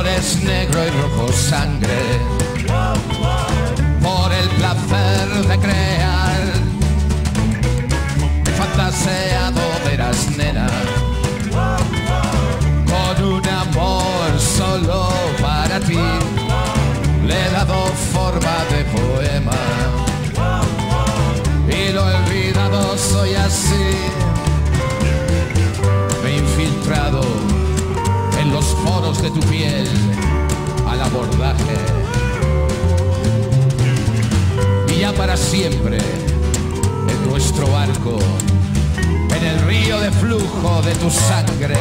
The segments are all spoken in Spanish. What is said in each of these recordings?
colores negro y rojo sangre. Por el placer de crear he fantaseado verás nena. Con un amor solo para ti le he dado forma de poema. Y lo olvidado soy así y ya para siempre en nuestro barco en el río de flujo de tu sangre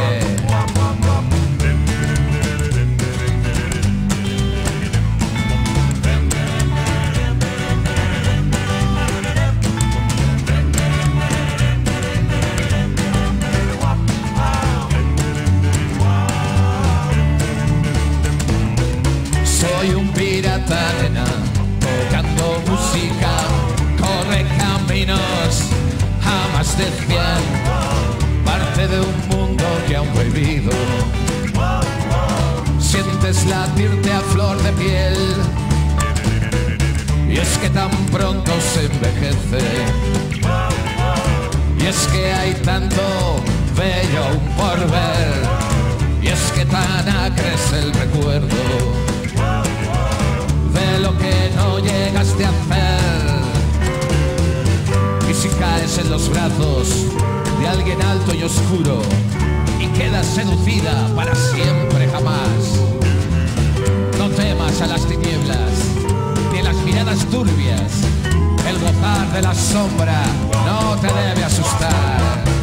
Soy un pirata nena, tocando música, corre caminos a más de cien, parte de un mundo que aún prohibido. Sientes latirte a flor de piel, y es que tan pronto se envejece, y es que hay tanto bello aún por ver, y es que tan acre el recuerdo en los brazos de alguien alto y oscuro y quedas seducida para siempre jamás, no temas a las tinieblas ni las miradas turbias. El gozar de la sombra no te debe asustar.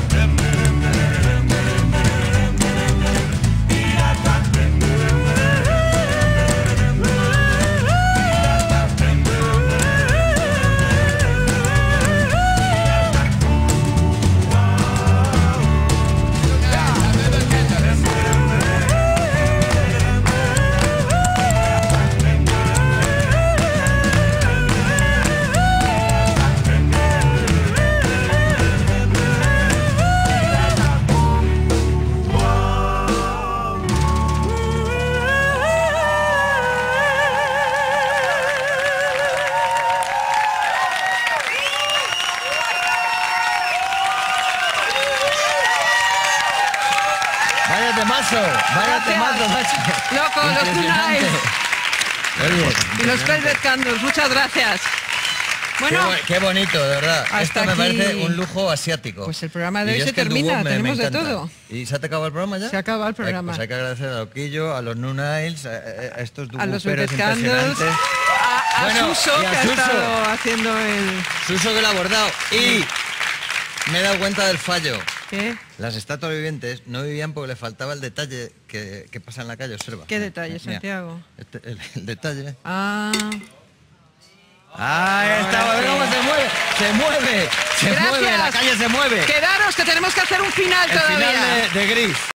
Temazo, vaya temazo, macho. Loco, los bien, y los. Velvet Candles. Muchas gracias. Qué, Bueno, bo- qué bonito, de verdad. hasta Esto me aquí- parece un lujo asiático. Pues el programa de hoy se el termina, me- me tenemos de encanta. todo. ¿Y se ha acabado el programa ya? Se ha acabado el Eh, programa. Pues hay que agradecer a Loquillo, a los New Niles, a, a- estos a los impresionantes. a, a Bueno, Suso, a que ha Suso. estado haciendo el... Suso que lo ha abordado. Y me he dado cuenta del fallo. ¿Qué? Las estatuas vivientes no vivían porque le faltaba el detalle que, que pasa en la calle, observa. ¿Qué detalle, Mira, Santiago? este- el, el detalle. Ah, Ahí está, cómo se mueve, se mueve, se Gracias. mueve, la calle se mueve. quedaros que tenemos que hacer un final El todavía. final de, de Gris.